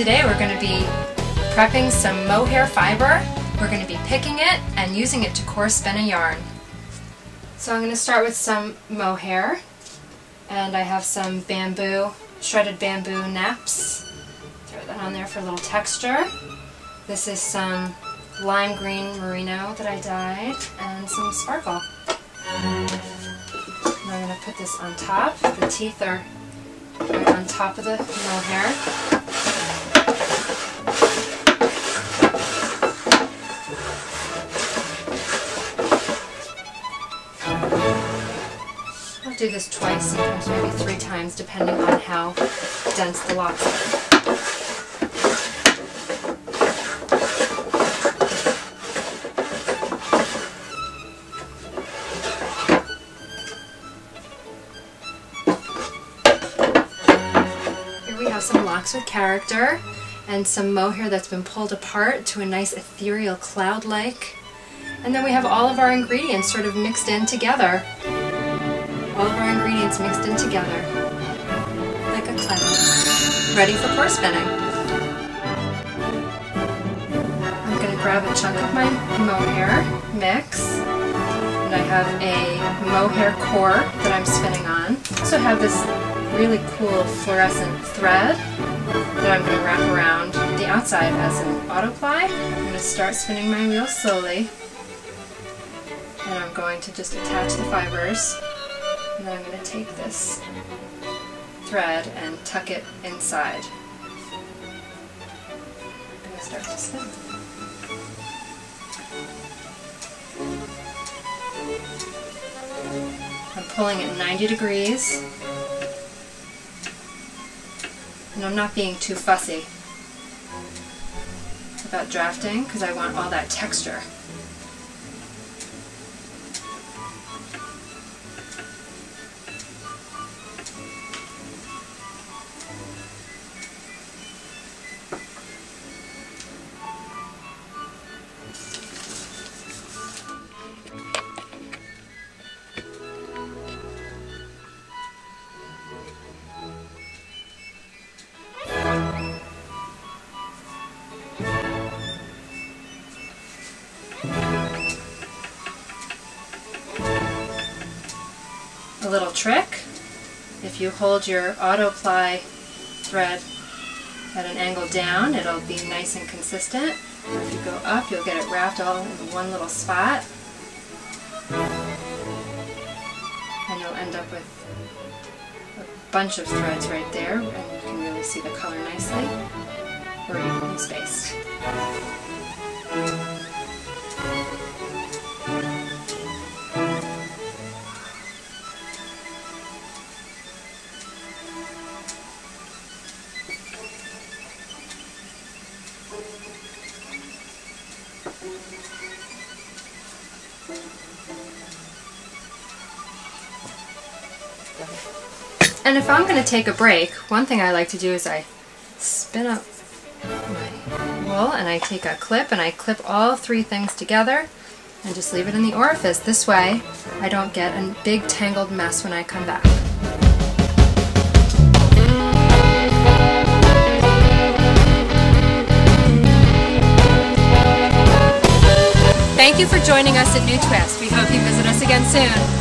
Today we're going to be prepping some mohair fiber. We're going to be picking it and using it to core spin a yarn. So I'm going to start with some mohair and I have some bamboo, shredded bamboo naps. Throw that on there for a little texture. This is some lime green merino that I dyed and some sparkle. And I'm going to put this on top. The teeth are on top of the mohair. Do this twice, sometimes maybe three times, depending on how dense the locks are. Here we have some locks with character and some mohair that's been pulled apart to a nice ethereal cloud-like. And then we have all of our ingredients sort of mixed in together mixed in together, like a cloud, ready for core spinning. I'm going to grab a chunk of my mohair mix, and I have a mohair core that I'm spinning on. So I have this really cool fluorescent thread that I'm going to wrap around the outside as an auto ply. I'm going to start spinning my wheel slowly and I'm going to just attach the fibers and then I'm going to take this thread and tuck it inside. I'm going to start to spin. I'm pulling at 90 degrees and I'm not being too fussy about drafting because I want all that texture. A little trick, if you hold your auto ply thread at an angle down, it'll be nice and consistent. If you go up, you'll get it wrapped all in one little spot. And you'll end up with a bunch of threads right there, and you can really see the color nicely, or evenly spaced. And if I'm going to take a break, one thing I like to do is I spin up my wool and I take a clip and I clip all three things together and just leave it in the orifice. This way I don't get a big tangled mess when I come back. Thank you for joining us at New Twist. We hope you visit us again soon.